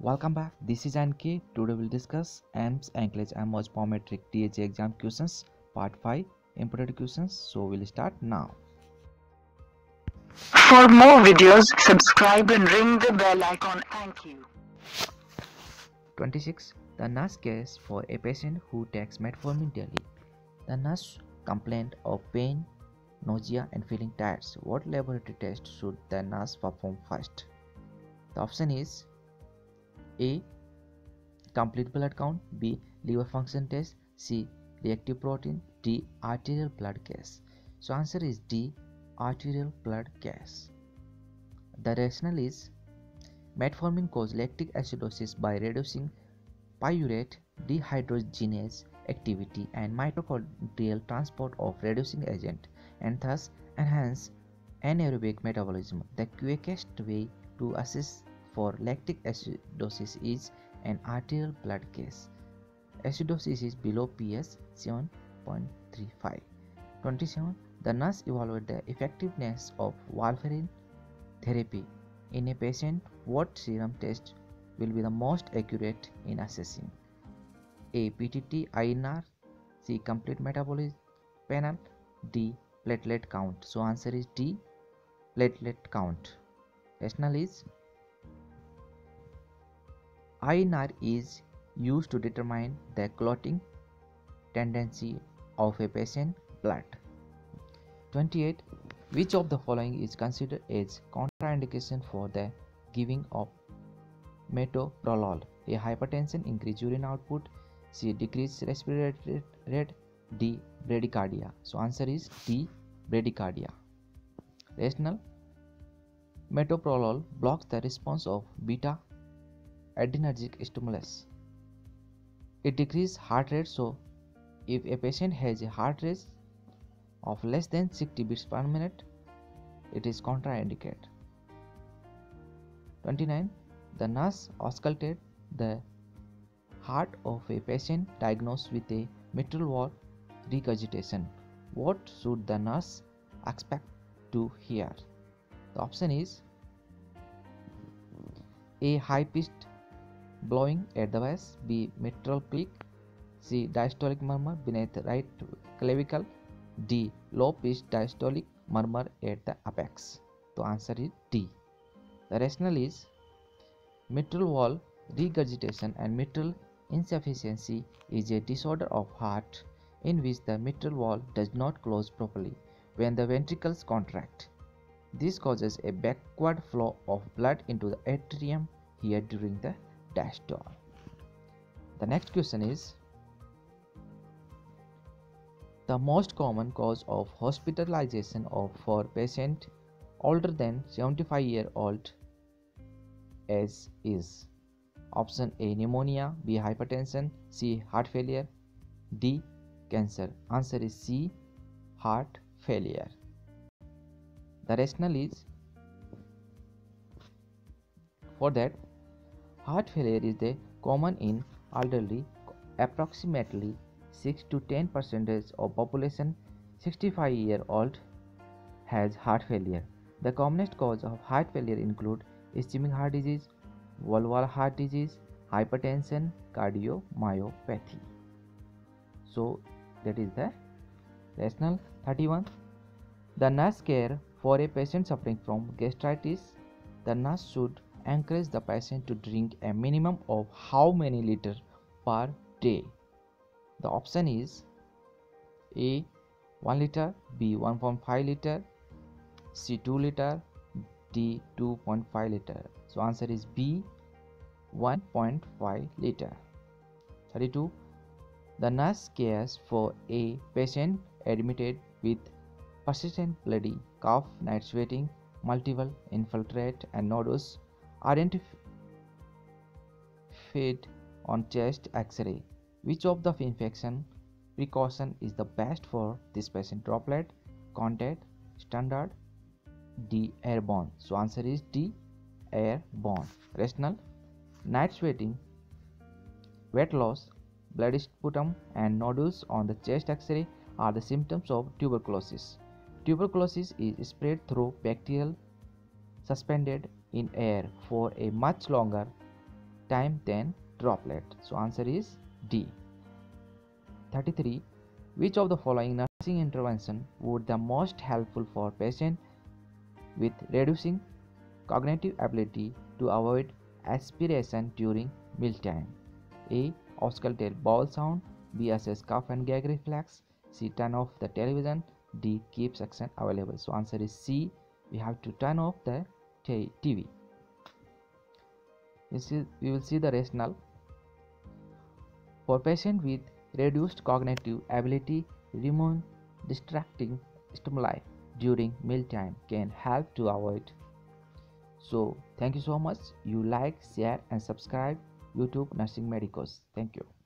Welcome back. This is NK. Today we'll discuss AIIMS NCLEX and Prometric DHA exam questions part 5 important questions. So we'll start now. For more videos, subscribe and ring the bell icon. Thank you. 26. The nurse cares for a patient who takes metformin daily. The nurse complained of pain, nausea and feeling tired. What laboratory test should the nurse perform first? The option is A. Complete blood count B. Liver function test C. Reactive protein D. Arterial blood gas So answer is D. Arterial blood gas The rationale is Metformin causes lactic acidosis by reducing pyruvate dehydrogenase activity and mitochondrial transport of reducing agent and thus enhance anaerobic metabolism. The quickest way to assess for lactic acidosis is an arterial blood gas. Acidosis is below pH 7.35. 27. The nurse evaluated the effectiveness of warfarin therapy in a patient. What serum test will be the most accurate in assessing? A. PTT INR C. Complete metabolic panel D. Platelet count. So answer is D. Platelet count. Rationale is INR is used to determine the clotting tendency of a patient blood. 28. Which of the following is considered as contraindication for the giving of metoprolol? A. Hypertension, increased urine output. C. Decreased respiratory rate. D. Bradycardia. So answer is D. Bradycardia. Rational. Metoprolol blocks the response of beta adrenergic stimulus. It decreases heart rate so if a patient has a heart rate of less than 60 beats per minute it is contraindicated. 29. The nurse auscultated the heart of a patient diagnosed with a mitral valve regurgitation. What should the nurse expect to hear? The option is A. High pitched blowing at the B. Mitral click, C. Diastolic murmur beneath right clavicle, D. Low pitched diastolic murmur at the apex. The answer is D. The rationale is mitral valve regurgitation and mitral insufficiency is a disorder of heart in which the mitral valve does not close properly when the ventricles contract. This causes a backward flow of blood into the atrium here during the diastole. The next question is the most common cause of hospitalization of for patient older than 75 year old as is option A pneumonia, B hypertension, C heart failure, D cancer. Answer is C heart failure. The rationale is for that heart failure is the common in elderly approximately 6 to 10 percentage of population 65 year old has heart failure. The commonest cause of heart failure include ischemic heart disease, valvular heart disease, hypertension, cardiomyopathy. So that is the rational 31. The nurse care for a patient suffering from gastritis. The nurse should encourage the patient to drink a minimum of how many liter per day. The option is A 1 liter, B 1.5 liter, C 2 liter, D 2.5 liter. So answer is B 1.5 liter. 32. The nurse cares for a patient admitted with persistent bloody cough, night sweating, multiple infiltrate and nodules identified on chest x-ray. Which of the infection precaution is the best for this patient? Droplet, contact, standard, D airborne. So answer is D airborne. Rational night sweating, weight loss, bloody sputum and nodules on the chest x-ray are the symptoms of tuberculosis. Tuberculosis is spread through bacterial suspended in air for a much longer time than droplet. So answer is D. 33. Which of the following nursing intervention would the most helpful for patient with reducing cognitive ability to avoid aspiration during mealtime? A. Auscultate bowel sound. B. Assess cough and gag reflex. C. Turn off the television. D. Keep suction available. So answer is C. We have to turn off the TV. You see, we will see the rationale. For patient with reduced cognitive ability, remove distracting stimuli during mealtime can help to avoid. So, thank you so much. You like, share, and subscribe YouTube Nursing Medicos. Thank you.